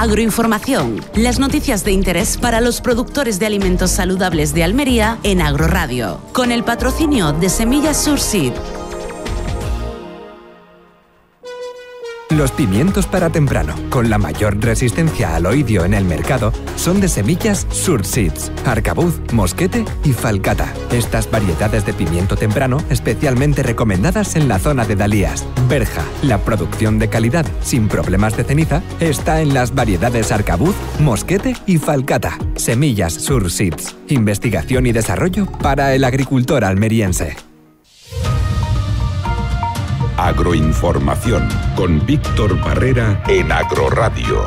Agroinformación, las noticias de interés para los productores de alimentos saludables de Almería en Agroradio, con el patrocinio de Semillas Surseed. Los pimientos para temprano, con la mayor resistencia al oidio en el mercado, son de semillas Surseeds, arcabuz, mosquete y falcata. Estas variedades de pimiento temprano especialmente recomendadas en la zona de Dalías. Berja, la producción de calidad sin problemas de ceniza, está en las variedades arcabuz, mosquete y falcata. Semillas Surseeds, investigación y desarrollo para el agricultor almeriense. Agroinformación con Víctor Barrera en Agroradio.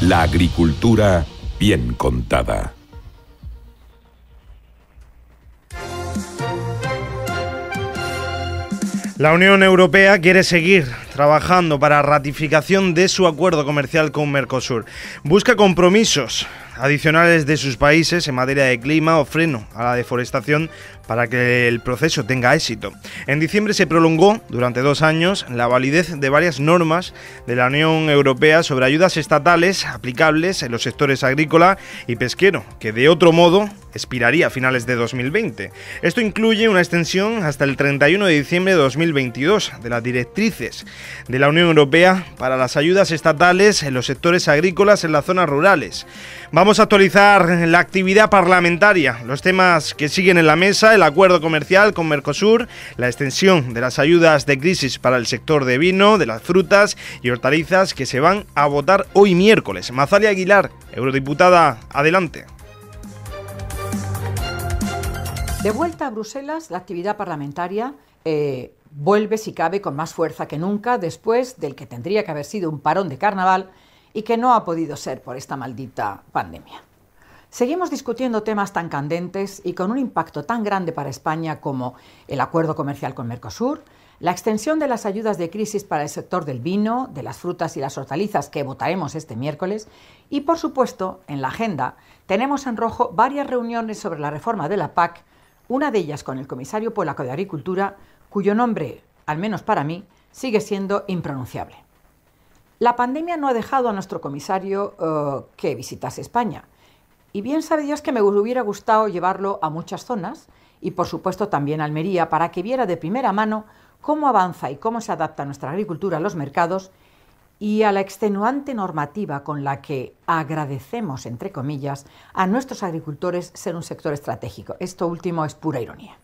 La agricultura bien contada. La Unión Europea quiere seguir trabajando para ratificación de su acuerdo comercial con Mercosur. Busca compromisos adicionales de sus países en materia de clima o freno a la deforestación para que el proceso tenga éxito. En diciembre se prolongó durante dos años la validez de varias normas de la Unión Europea sobre ayudas estatales aplicables en los sectores agrícola y pesquero, que de otro modo expiraría a finales de 2020. Esto incluye una extensión hasta el 31 de diciembre de 2022 de las directrices de la Unión Europea para las ayudas estatales en los sectores agrícolas en las zonas rurales. Vamos a actualizar la actividad parlamentaria, los temas que siguen en la mesa, el acuerdo comercial con Mercosur, la extensión de las ayudas de crisis para el sector de vino, de las frutas y hortalizas que se van a votar hoy miércoles. Mazalia Aguilar, eurodiputada, adelante. De vuelta a Bruselas, la actividad parlamentaria eh, vuelve, si cabe, con más fuerza que nunca después del que tendría que haber sido un parón de carnaval y que no ha podido ser por esta maldita pandemia. Seguimos discutiendo temas tan candentes y con un impacto tan grande para España como el acuerdo comercial con Mercosur, la extensión de las ayudas de crisis para el sector del vino, de las frutas y las hortalizas que votaremos este miércoles y, por supuesto, en la agenda tenemos en rojo varias reuniones sobre la reforma de la PAC, una de ellas con el comisario polaco de Agricultura, cuyo nombre, al menos para mí, sigue siendo impronunciable. La pandemia no ha dejado a nuestro comisario uh, que visitase España. Y bien sabe Dios que me hubiera gustado llevarlo a muchas zonas y por supuesto también a Almería para que viera de primera mano cómo avanza y cómo se adapta nuestra agricultura a los mercados y a la extenuante normativa con la que agradecemos, entre comillas, a nuestros agricultores ser un sector estratégico. Esto último es pura ironía.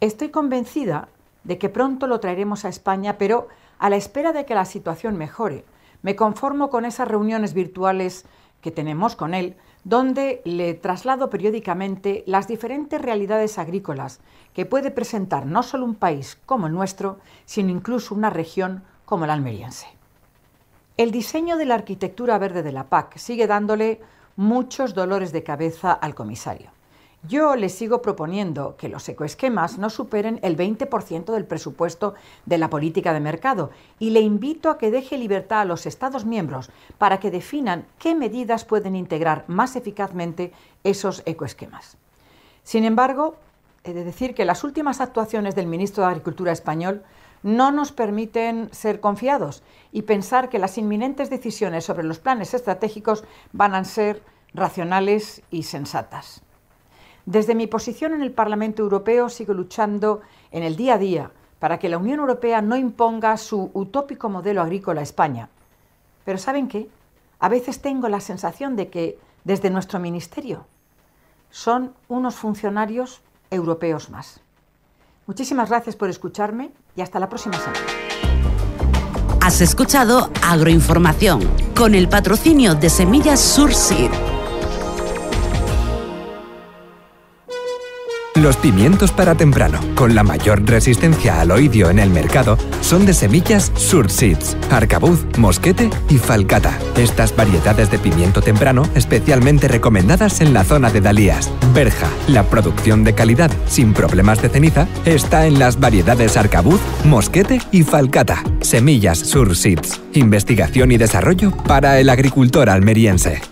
Estoy convencida de que pronto lo traeremos a España, pero a la espera de que la situación mejore, me conformo con esas reuniones virtuales que tenemos con él, donde le traslado periódicamente las diferentes realidades agrícolas que puede presentar no solo un país como el nuestro, sino incluso una región como la almeriense. El diseño de la arquitectura verde de la PAC sigue dándole muchos dolores de cabeza al comisario. Yo le sigo proponiendo que los ecoesquemas no superen el 20% del presupuesto de la política de mercado y le invito a que deje libertad a los Estados miembros para que definan qué medidas pueden integrar más eficazmente esos ecoesquemas. Sin embargo, he de decir que las últimas actuaciones del ministro de Agricultura español no nos permiten ser confiados y pensar que las inminentes decisiones sobre los planes estratégicos van a ser racionales y sensatas. Desde mi posición en el Parlamento Europeo sigo luchando en el día a día para que la Unión Europea no imponga su utópico modelo agrícola a España. Pero ¿saben qué? A veces tengo la sensación de que desde nuestro ministerio son unos funcionarios europeos más. Muchísimas gracias por escucharme y hasta la próxima semana. Has escuchado Agroinformación con el patrocinio de Semillas. Los pimientos para temprano, con la mayor resistencia al oidio en el mercado, son de semillas Surseeds, arcabuz, mosquete y falcata. Estas variedades de pimiento temprano especialmente recomendadas en la zona de Dalías. Berja, la producción de calidad sin problemas de ceniza, está en las variedades arcabuz, mosquete y falcata. Semillas Surseeds, investigación y desarrollo para el agricultor almeriense.